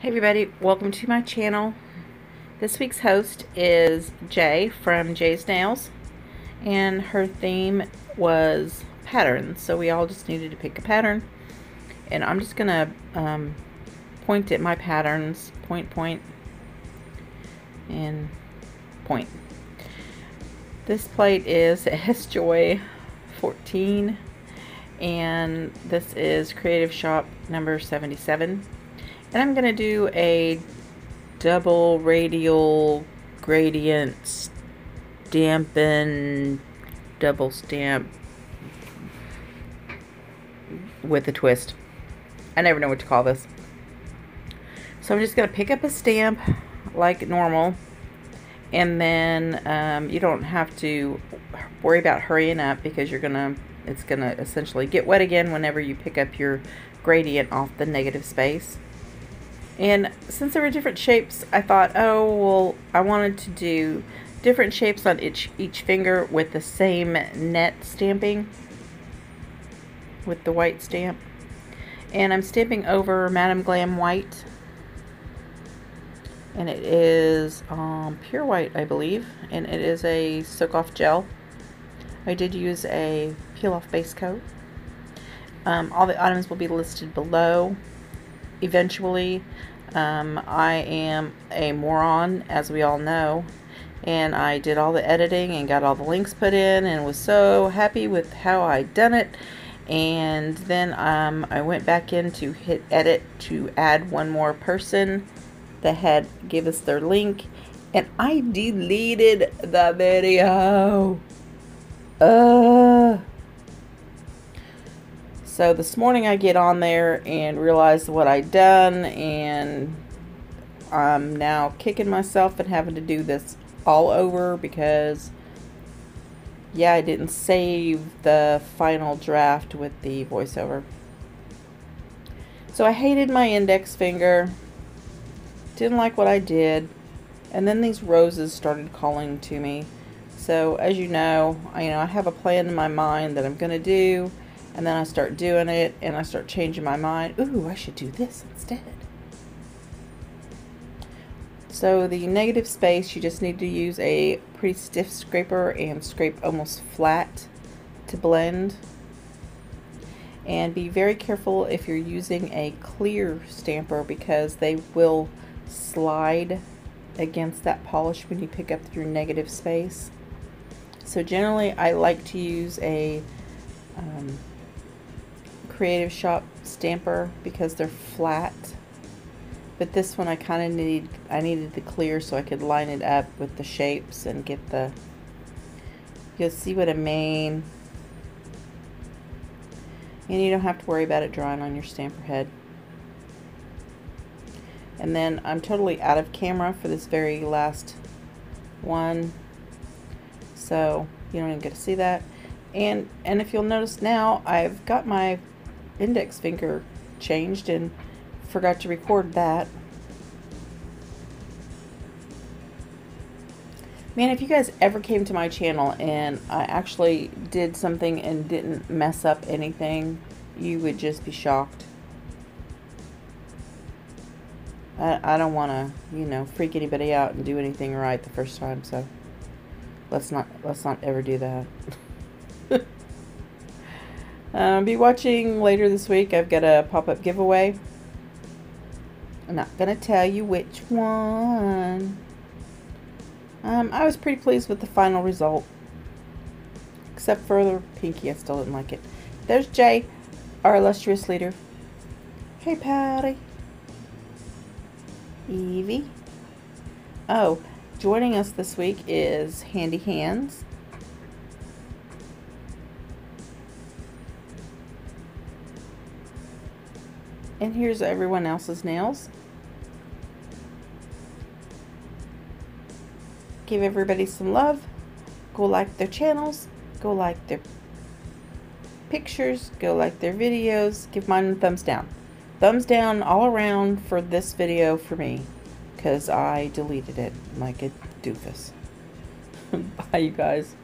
Hey everybody, welcome to my channel. This week's host is Jay from Jay's Nails and her theme was patterns. So we all just needed to pick a pattern and I'm just going to um, point at my patterns, point, point, and point. This plate is SJoy 14 and this is Creative Shop number 77 and I'm going to do a double radial gradient dampen double stamp with a twist. I never know what to call this. So I'm just going to pick up a stamp like normal and then um, you don't have to worry about hurrying up because you're going to it's going to essentially get wet again whenever you pick up your gradient off the negative space. And since there were different shapes, I thought, oh, well, I wanted to do different shapes on each, each finger with the same net stamping with the white stamp. And I'm stamping over Madam Glam White. And it is um, pure white, I believe. And it is a soak off gel. I did use a peel off base coat. Um, all the items will be listed below eventually. Um, I am a moron, as we all know, and I did all the editing and got all the links put in and was so happy with how I done it. And then um, I went back in to hit edit to add one more person that had give us their link, and I deleted the video. Uh. So this morning I get on there and realize what I'd done and I'm now kicking myself and having to do this all over because yeah, I didn't save the final draft with the voiceover. So I hated my index finger. Didn't like what I did. And then these roses started calling to me. So as you know, I, you know, I have a plan in my mind that I'm going to do and then I start doing it and I start changing my mind. Ooh, I should do this instead. So the negative space, you just need to use a pretty stiff scraper and scrape almost flat to blend. And be very careful if you're using a clear stamper because they will slide against that polish when you pick up your negative space. So generally I like to use a um, Creative Shop stamper because they're flat. But this one I kind of need, I needed the clear so I could line it up with the shapes and get the, you'll see what I mean. And you don't have to worry about it drying on your stamper head. And then I'm totally out of camera for this very last one. So you don't even get to see that. And, and if you'll notice now, I've got my index finger changed and forgot to record that. Man, if you guys ever came to my channel and I actually did something and didn't mess up anything, you would just be shocked. I, I don't want to, you know, freak anybody out and do anything right the first time, so let's not, let's not ever do that. Um, be watching later this week. I've got a pop-up giveaway. I'm not going to tell you which one. Um, I was pretty pleased with the final result. Except for the pinky, I still didn't like it. There's Jay, our illustrious leader. Hey, Patty. Evie. Oh, joining us this week is Handy Hands. And here's everyone else's nails. Give everybody some love. Go like their channels. Go like their pictures. Go like their videos. Give mine a thumbs down. Thumbs down all around for this video for me. Because I deleted it like a doofus. Bye, you guys.